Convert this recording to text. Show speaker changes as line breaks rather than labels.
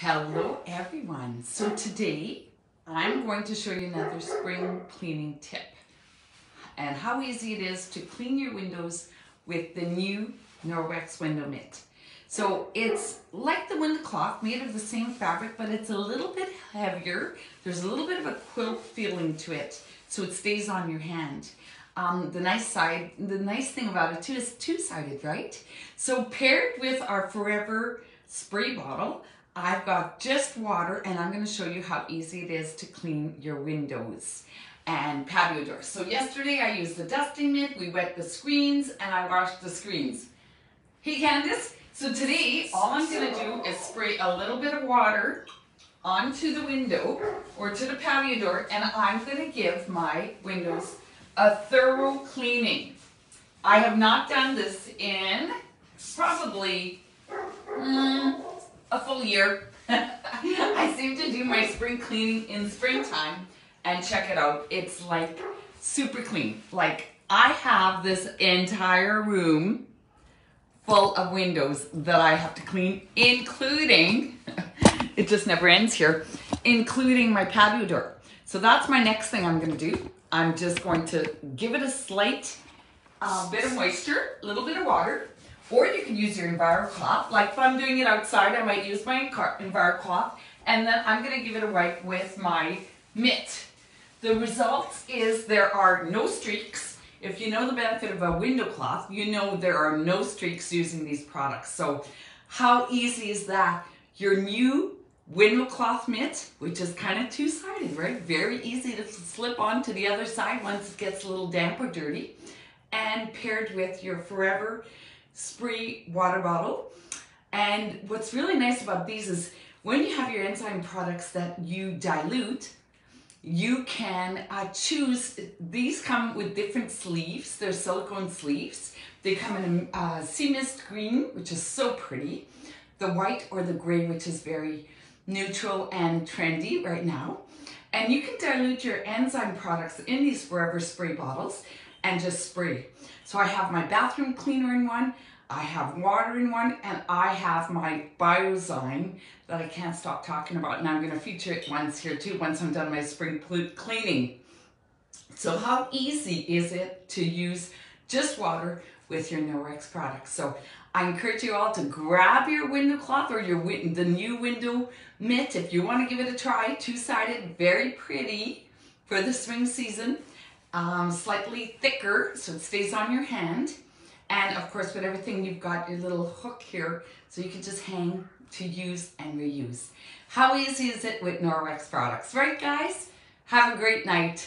Hello everyone. So today I'm going to show you another spring cleaning tip and how easy it is to clean your windows with the new Norwex window mitt. So it's like the window cloth made of the same fabric but it's a little bit heavier. There's a little bit of a quilt feeling to it so it stays on your hand. Um, the nice side, the nice thing about it too is two-sided, right? So paired with our Forever spray bottle, I've got just water and I'm going to show you how easy it is to clean your windows and patio doors. So yesterday I used the dusting mitt, we wet the screens and I washed the screens. Hey Candice, so today all I'm going to do is spray a little bit of water onto the window or to the patio door and I'm going to give my windows a thorough cleaning. I have not done this in probably mm, a full year. I seem to do my spring cleaning in springtime and check it out. It's like super clean. Like I have this entire room full of windows that I have to clean, including, it just never ends here, including my patio door. So that's my next thing I'm gonna do. I'm just going to give it a slight uh, bit of moisture, a little bit of water, or you can use your EnviroCloth. Like if I'm doing it outside, I might use my EnviroCloth. And then I'm gonna give it a wipe with my mitt. The result is there are no streaks. If you know the benefit of a window cloth, you know there are no streaks using these products. So how easy is that? Your new window cloth mitt, which is kind of two-sided, right? Very easy to slip on to the other side once it gets a little damp or dirty. And paired with your Forever spray water bottle. And what's really nice about these is when you have your enzyme products that you dilute, you can uh, choose, these come with different sleeves, they're silicone sleeves. They come in a uh, sea mist green, which is so pretty, the white or the gray, which is very neutral and trendy right now. And you can dilute your enzyme products in these Forever Spray bottles and just spray. So I have my bathroom cleaner in one, I have water in one, and I have my Biozyme that I can't stop talking about. And I'm gonna feature it once here too, once I'm done my spring cleaning. So how easy is it to use just water with your Norwex products? So I encourage you all to grab your window cloth or your the new window mitt if you want to give it a try. Two-sided, very pretty for the spring season um, slightly thicker so it stays on your hand. And of course, with everything, you've got your little hook here so you can just hang to use and reuse. How easy is it with Norwex products, right guys? Have a great night.